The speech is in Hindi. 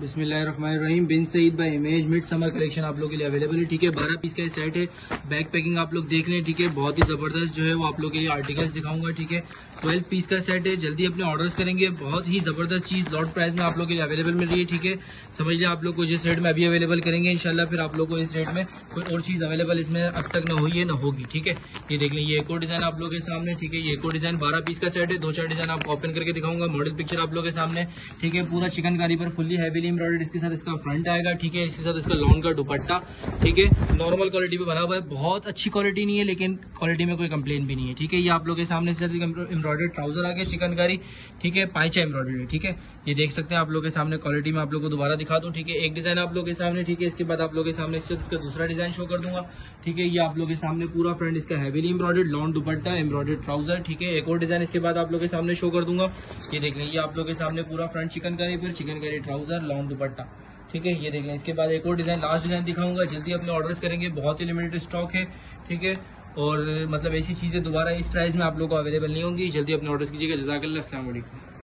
बिस्मिल्लाहिर्रहमानिर्रहीम। Bin Saeed by Image mid summer collection आप लोग के लिए अवेलेबल है। ठीक है, बारह पीस का सेट है। बैक पैकिंग आप लोग देख लें, ठीक है। बहुत ही ज़बरदस्त जो है वो आप लोग के लिए आर्टिकल्स दिखाऊँगा, ठीक है। ट्वेल्व पीस का सेट है। जल्दी अपने ऑर्डर्स करेंगे। बहुत ही ज़बरदस्त चीज़ लॉट प्राइस में आप लोग के लिए अवेलेबल मिल रही है, ठीक है। समझ लिया आप लोग को जिस रेट में अभी अवेलेबल करेंगे इनशाला फिर आप लोग को इस रेट में कोई और चीज़ अवेलेबल इसमें अब तक न हुई है, न होगी, ठीक है। ये देख लें, ये एक और डिज़ाइन आप लोग के सामने, ठीक है। ये एक और डिज़ाइन बारह पीस का सेट है। दो चार डिज़ाइन आपको ओपन करके दिखाऊँगा। मॉडल पिक्चर आप लोग के सामने, ठीक है। पूरा चिकनकारी पर फुल्ली हैवीली एम्ब्रॉयड इसके साथ इसका फ्रंट आएगा, ठीक है? इसके साथ इसका लॉन्ग का दुपट्टा, ठीक है? नॉर्मल क्वालिटी पे बना हुआ है। बहुत अच्छी क्वालिटी नहीं है, लेकिन क्वालिटी में कोई कंप्लेन भी नहीं है, ठीक है? ये आप लोग के सामने से एम्ब्रॉयडर्ड ट्राउज़र आ गया चिकनकारी ठीक है? पाइचा एम्ब्रॉयडरी ठीक है? ये देख सकते हैं आप लोग के सामने क्वालिटी में आप लोग को दोबारा दिखा दूँ, ठीक है? एक डिज़ाइन आप लोग के सामने, ठीक है? इसके बाद आप लोग के सामने इसका दूसरा डिज़ाइन शो कर दूँगा, ठीक है? ये आप लोग के सामने पूरा फ्रंट इसका heavily embroidered long dupatta embroidered trouser ठीक है? एक और डिज़ाइन इसके बाद आप लोग के सामने शो कर दूँगा। ये देख लें, ये आप लोग के सामने पूरा फ्रंट चिकनकारी फिर चिकनकारी ट्राउज़र लॉन्ग दुपट्टा। ठीक है, ये देख लें इसके बाद एक और डिज़ाइन लास्ट डिज़ाइन दिखाऊँगा, जल्दी अपने ऑर्डर्स करेंगे, बहुत ही लिमिटेड स्टॉक है, ठीक है, और मतलब ऐसी चीज़ें दोबारा इस प्राइस में आप लोग को अवेलेबल नहीं होंगी, जल्दी अपने ऑर्डर्स कीजिएगा, जजाकल्ला असलम